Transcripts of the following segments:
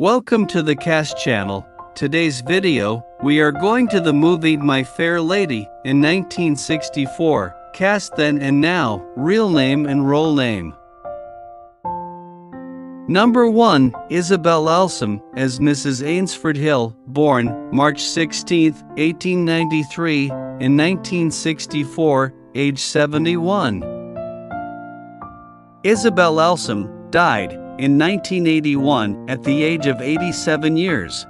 Welcome to the Cast channel. Today's video, we are going to the movie My Fair Lady in 1964. Cast then and now, real name and role name. Number 1, Isobel Elsom as Mrs. Eynsford Hill, born March 16, 1893, in 1964, age 71. Isobel Elsom died in 1981 at the age of 87 years.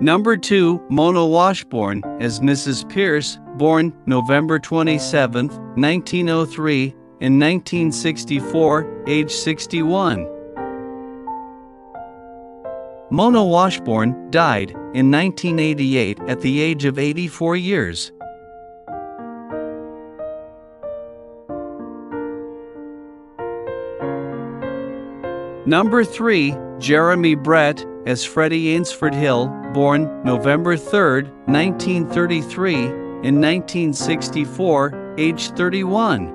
Number 2, Mona Washbourne as Mrs. Pearce, born November 27, 1903, in 1964, age 61. Mona Washbourne died in 1988 at the age of 84 years. Number 3, Jeremy Brett as Freddy Eynsford Hill, born November 3, 1933, in 1964, age 31.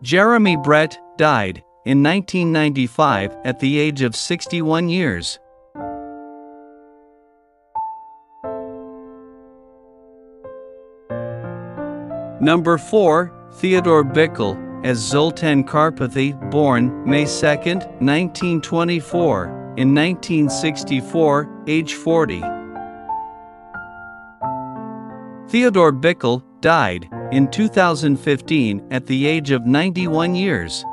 Jeremy Brett died in 1995 at the age of 61 years. Number 4, Theodore Bikel as Zoltan Karpathy, born May 2, 1924, in 1964, age 40. Theodore Bikel died in 2015 at the age of 91 years.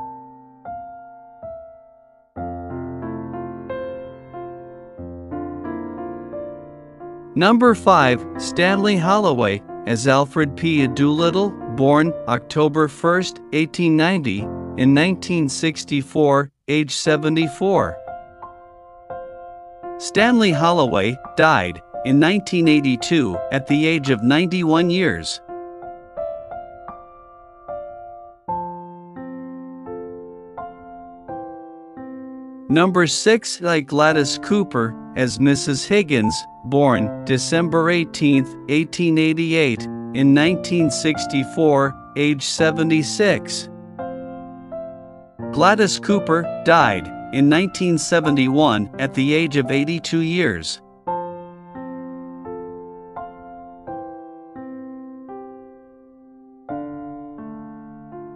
Number 5, Stanley Holloway as Alfred P. Doolittle, born October 1, 1890, in 1964, age 74. Stanley Holloway died in 1982 at the age of 91 years. Number 6 like Gladys Cooper as Mrs. Higgins, born December 18, 1888, in 1964, age 76. Gladys Cooper died in 1971 at the age of 82 years.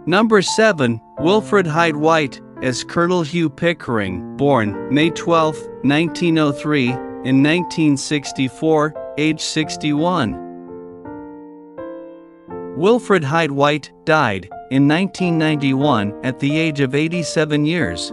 Number 7, Wilfrid Hyde White as Colonel Hugh Pickering, born May 12, 1903, in 1964, age 61. Wilfrid Hyde White died in 1991 at the age of 87 years.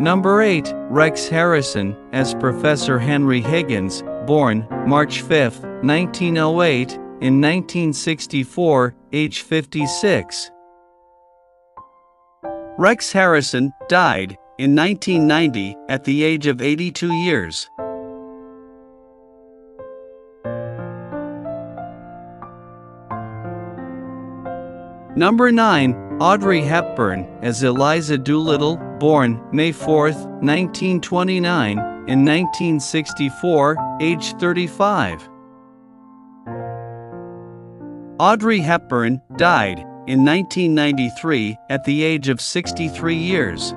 Number 8, Rex Harrison as Professor Henry Higgins, born March 5, 1908, in 1964, age 56. Rex Harrison died in 1990 at the age of 82 years. Number 9, Audrey Hepburn as Eliza Doolittle, born May 4, 1929, in 1964, age 35. Audrey Hepburn died in 1993 at the age of 63 years.